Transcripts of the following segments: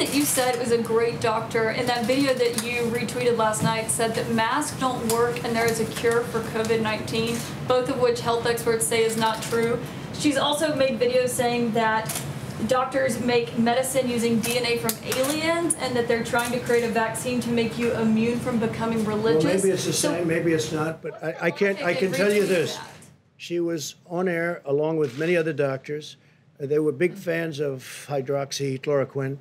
that you said was a great doctor in that video that you retweeted last night said that masks don't work and there is a cure for COVID-19, both of which health experts say is not true. She's also made videos saying that doctors make medicine using DNA from aliens and that they're trying to create a vaccine to make you immune from becoming religious. Well, maybe it's the So- same, maybe it's not, but I, I can't, I can tell you this. She was on air along with many other doctors. They were big fans of hydroxychloroquine.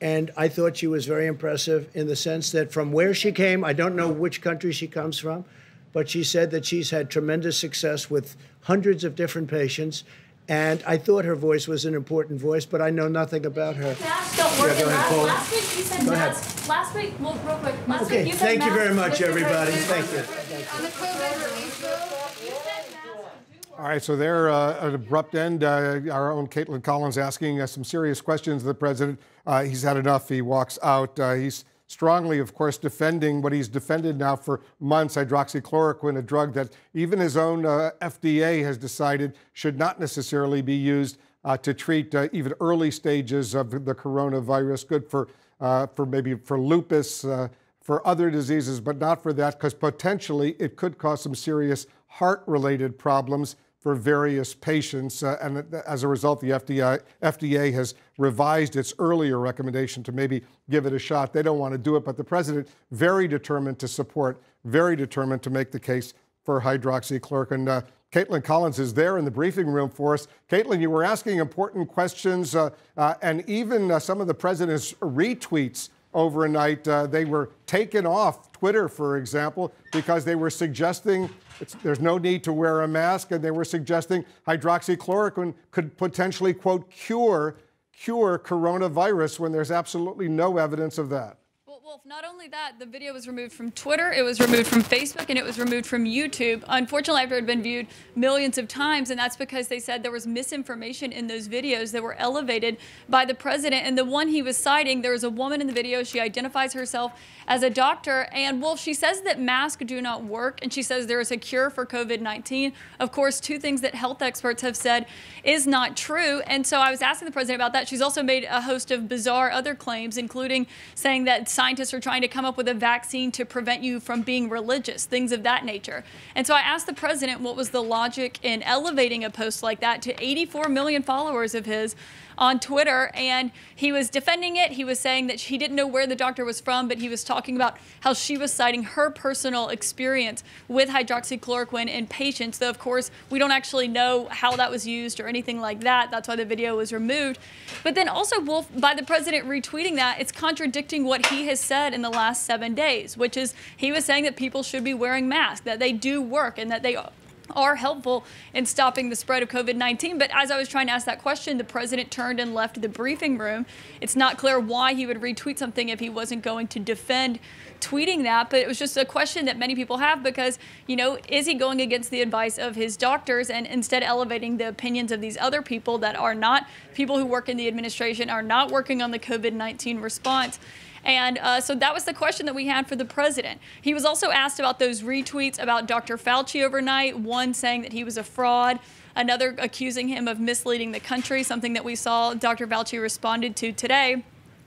And I thought she was very impressive in the sense that from where she came, I don't know which country she comes from, but she said that she's had tremendous success with hundreds of different patients. And I thought her voice was an important voice, but I know nothing about her. Masks don't work. Yeah, go ahead, last, last week you said Go ahead. masks. Last week, well, real quick. Last Okay, week you said thank you very much, everybody. Thank you. On the COVID relief bill, All right, so there, uh, an abrupt end. Uh, our own Kaitlan Collins asking uh, some serious questions of the president. Uh, he's had enough. He walks out. Uh, he's strongly, of course, defending what he's defended now for months hydroxychloroquine, a drug that even his own uh, FDA has decided should not necessarily be used to treat even early stages of the coronavirus. Good for, for maybe for lupus. For other diseases, but not for that, because potentially it could cause some serious heart related problems for various patients. Uh, and as a result, the FDA, FDA has revised its earlier recommendation to maybe give it a shot. They don't want to do it, but the president, very determined to support, very determined to make the case for hydroxychloroquine. Uh, Kaitlan Collins is there in the briefing room for us. Kaitlan, you were asking important questions, uh, uh, and even uh, some of the president's retweets overnight, uh, they were taken off Twitter, for example, because they were suggesting there's no need to wear a mask, and they were suggesting hydroxychloroquine could potentially, quote, cure cure coronavirus when there's absolutely no evidence of that. Wolf, not only that, the video was removed from Twitter, it was removed from Facebook, and it was removed from YouTube. Unfortunately, after it had been viewed millions of times, and that's because they said there was misinformation in those videos that were elevated by the president. And the one he was citing, there was a woman in the video. She identifies herself as a doctor. And Wolf, she says that masks do not work, and she says there is a cure for COVID 19. Of course, two things that health experts have said is not true. And so I was asking the president about that. She's also made a host of bizarre other claims, including saying that scientists are trying to come up with a vaccine to prevent you from being religious, things of that nature. And so I asked the president what was the logic in elevating a post like that to 84 million followers of his on Twitter, and he was defending it. He was saying that he didn't know where the doctor was from, but he was talking about how she was citing her personal experience with hydroxychloroquine in patients. Though, of course, we don't actually know how that was used or anything like that. That's why the video was removed. But then also, Wolf, by the president retweeting that, it's contradicting what he has said in the last seven days, which is he was saying that people should be wearing masks, that they do work, and that they are helpful in stopping the spread of COVID 19. But as I was trying to ask that question, the president turned and left the briefing room. It's not clear why he would retweet something if he wasn't going to defend tweeting that. But it was just a question that many people have because, you know, is he going against the advice of his doctors and instead elevating the opinions of these other people that are not people who work in the administration, are not working on the COVID 19 response? And uh, so that was the question that we had for the president. He was also asked about those retweets about Dr. Fauci overnight, one saying that he was a fraud, another accusing him of misleading the country, something that we saw Dr. Fauci responded to today.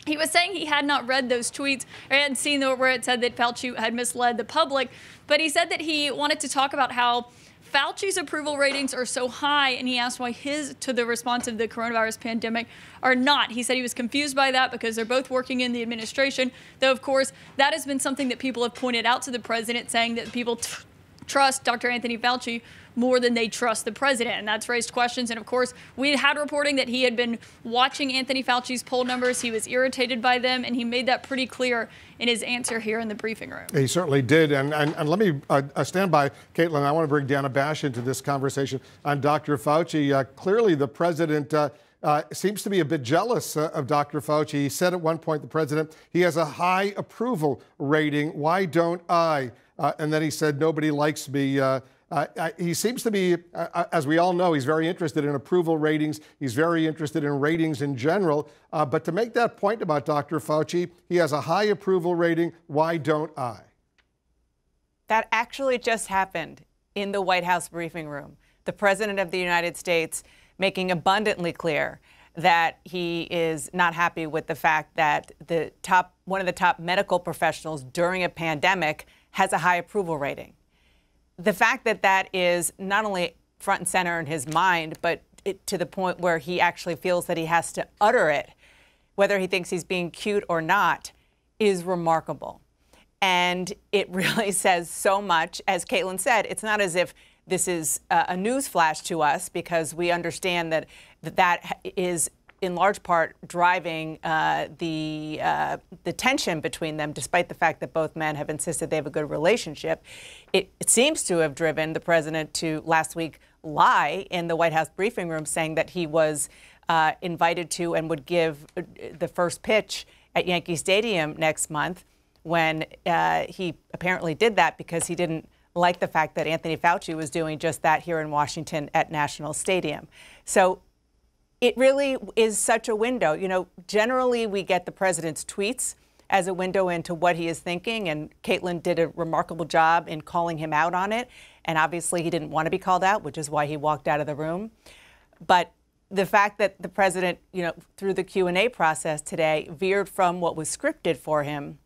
He was saying he had not read those tweets or hadn't seen where it said that Fauci had misled the public, but he said that he wanted to talk about how Fauci's approval ratings are so high, and he asked why his to the response of the coronavirus pandemic are not. He said he was confused by that because they're both working in the administration. Though, of course, that has been something that people have pointed out to the president, saying that people trust Dr. Anthony Fauci more than they trust the president. And that's raised questions. And of course, we had reporting that he had been watching Anthony Fauci's poll numbers. He was irritated by them, and he made that pretty clear in his answer here in the briefing room. He certainly did. And, and, and let me uh, uh, stand by, Kaitlan. I want to bring Dana Bash into this conversation on Dr. Fauci. Uh, clearly, the president. Uh, uh, seems to be a bit jealous uh, of Dr. Fauci. He said at one point, the president, he has a high approval rating. Why don't I? Uh, and then he said, nobody likes me. Uh, uh, he seems to be, uh, as we all know, he's very interested in approval ratings. He's very interested in ratings in general. Uh, but to make that point about Dr. Fauci, he has a high approval rating. Why don't I? That actually just happened in the White House briefing room. The President of the United States making abundantly clear that he is not happy with the fact that the top one of the top medical professionals during a pandemic has a high approval rating. The fact that that is not only front and center in his mind, but it, to the point where he actually feels that he has to utter it, whether he thinks he's being cute or not, is remarkable. And it really says so much. As Kaitlan said, it's not as if this is a news flash to us because we understand that that is in large part driving uh, the uh, the tension between them, despite the fact that both men have insisted they have a good relationship. It, it, seems to have driven the president to last week lie in the White House briefing room, saying that he was uh, invited to and would give uh, the first pitch at Yankee Stadium next month. When uh, he apparently did that because he didn't like the fact that Anthony Fauci was doing just that here in Washington at National Stadium. So it really is such a window. You know, generally we get the president's tweets as a window into what he is thinking, and Kaitlan did a remarkable job in calling him out on it. And obviously, he didn't want to be called out, which is why he walked out of the room. But the fact that the president, you know, through the Q&A process today veered from what was scripted for him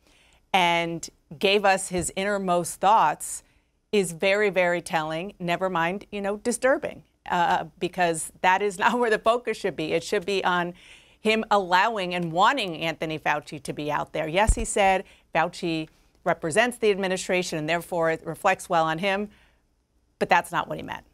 and gave us his innermost thoughts is very, very telling, never mind, you know, disturbing, uh, because that is not where the focus should be. It should be on him allowing and wanting Anthony Fauci to be out there. Yes, he said Fauci represents the administration and therefore it reflects well on him, but that's not what he meant.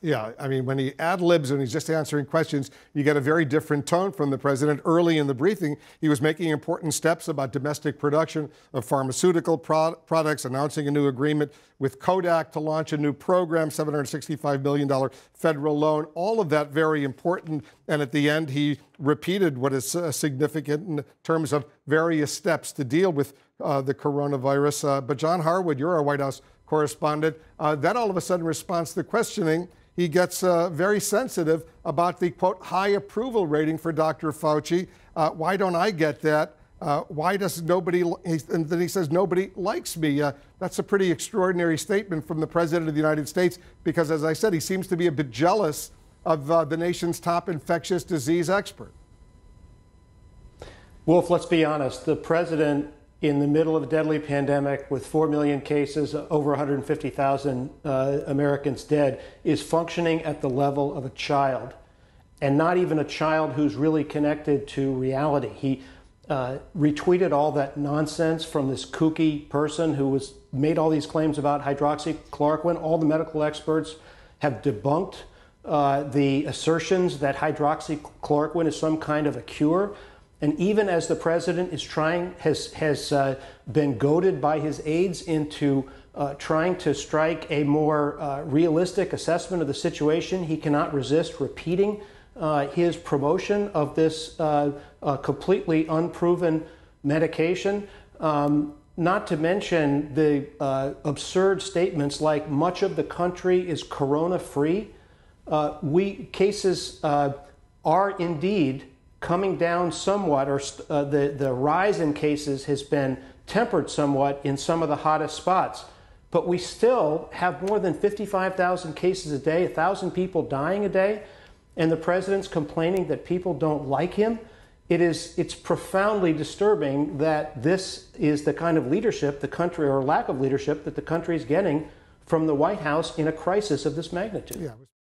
Yeah, I mean, when he ad libs and he's just answering questions, you get a very different tone from the president. Early in the briefing, he was making important steps about domestic production of pharmaceutical pro- products, announcing a new agreement with Kodak to launch a new program, $765 million federal loan. All of that very important. And at the end, he repeated what is uh, significant in terms of various steps to deal with uh, the coronavirus. Uh, but John Harwood, you're our White House correspondent. Uh, that all of a sudden responds to questioning he gets uh, very sensitive about the quote high approval rating for Dr. Fauci. Uh, why don't I get that? Uh, why does nobody? And then he says nobody likes me. Uh, that's a pretty extraordinary statement from the president of the United States because, as I said, he seems to be a bit jealous of uh, the nation's top infectious disease expert. Wolf, let's be honest. The president in the middle of a deadly pandemic with 4 million cases, over 150,000 uh, Americans dead, is functioning at the level of a child. And not even a child who's really connected to reality. He uh, retweeted all that nonsense from this kooky person who was made all these claims about hydroxychloroquine. All the medical experts have debunked uh, the assertions that hydroxychloroquine is some kind of a cure. And even as the president is trying, has, has uh, been goaded by his aides into uh, trying to strike a more uh, realistic assessment of the situation, he cannot resist repeating uh, his promotion of this uh, uh, completely unproven medication. Um, not to mention the absurd statements like much of the country is corona free. we cases are indeed coming down somewhat, or uh, the, the rise in cases has been tempered somewhat in some of the hottest spots. But we still have more than 55,000 cases a day, 1,000 people dying a day, and the president's complaining that people don't like him. It is, it's profoundly disturbing that this is the kind of leadership the country, or lack of leadership, that the country is getting from the White House in a crisis of this magnitude. Yeah.